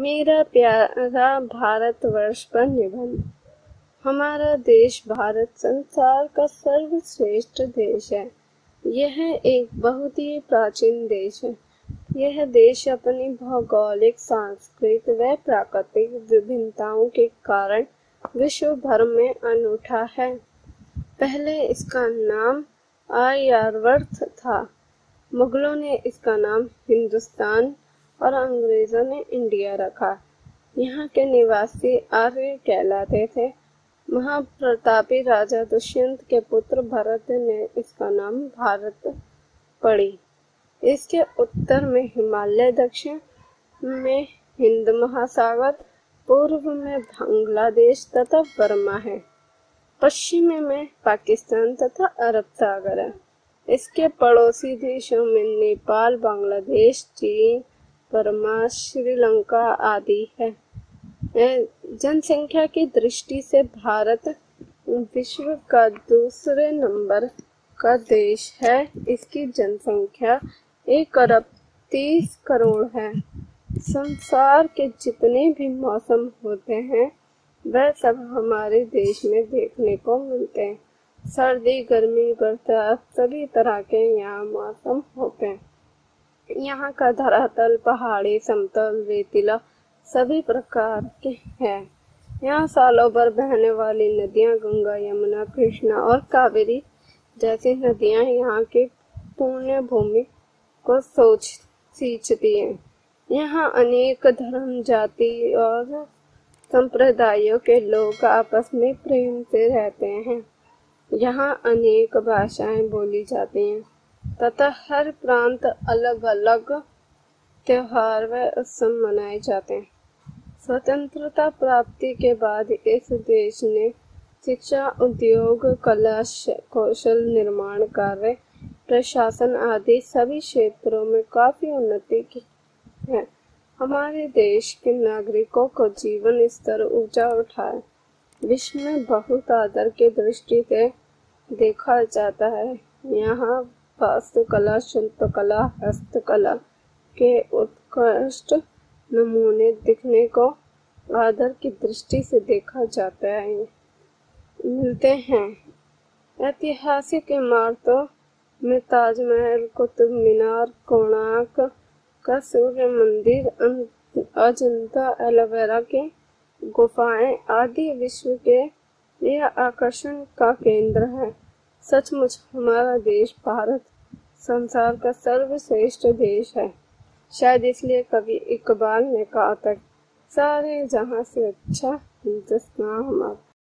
मेरा प्यारा भारतवर्ष पर निबंध। हमारा देश भारत संसार का सर्वश्रेष्ठ देश है। यह एक बहुत ही प्राचीन देश है। यह देश अपनी भौगोलिक, सांस्कृतिक व प्राकृतिक विभिन्नताओं के कारण विश्व भर में अनूठा है। पहले इसका नाम आर्यावर्त था। मुगलों ने इसका नाम हिंदुस्तान और अंग्रेज़ों ने इंडिया रखा। यहाँ के निवासी आर्य कहलाते थे। महाप्रतापी राजा दुष्यंत के पुत्र भरत ने इसका नाम भारत पड़ी। इसके उत्तर में हिमालय, दक्षिण में हिंद महासागर, पूर्व में बांग्लादेश तथा बर्मा है। पश्चिम में पाकिस्तान तथा अरब सागर है। इसके पड़ोसी देशों में नेपाल, बांग्लादेश, चीन बर्मा श्रीलंका आदि है। जनसंख्या की दृष्टि से भारत विश्व का दूसरे नंबर का देश है। इसकी जनसंख्या एक अरब तीस करोड़ है। संसार के जितने भी मौसम होते हैं, वह सब हमारे देश में देखने को मिलते हैं। सर्दी, गर्मी, बरसात, सभी तरह के यहाँ मौसम होते हैं। यहाँ का धरातल, पहाड़ी, समतल रेतीला सभी प्रकार के हैं। यहाँ सालों भर बहने वाली नदियाँ गंगा, यमुना, कृष्णा और कावेरी जैसी नदियाँ यहाँ की पुण्य भूमि को सोच, सींचती हैं। यहाँ अनेक धर्म, जाति और संप्रदायों के लोग आपस में प्रेम से रहते हैं। यहाँ अनेक भाषाएँ बोली जाती हैं। तथा हर प्रांत अलग अलग त्योहार व उत्सव मनाए जाते हैं। स्वतंत्रता प्राप्ति के बाद इस देश ने शिक्षा, उद्योग, कला कौशल निर्माण कार्य, प्रशासन आदि सभी क्षेत्रों में काफ़ी उन्नति की है। हमारे देश के नागरिकों को जीवन स्तर ऊँचा उठाए। विश्व में बहुत आदर की दृष्टि से देखा जाता है। यहाँ वास्तुकला शिल्पकला, हस्तकला के उत्कृष्ट नमूने दिखने को आदर की दृष्टि से देखा जाता है। मिलते हैं। ऐतिहासिक इमारतों में ताजमहल, कुतुब मीनार, कोणार्क का सूर्य मंदिर, अजंता एलोवेरा के गुफाएँ आदि विश्व के यह आकर्षण का केंद्र है। सचमुच हमारा देश भारत संसार का सर्वश्रेष्ठ देश है। शायद इसलिए कभी इकबाल ने कहा था, सारे जहाँ से अच्छा हिंदुस्तान हमारा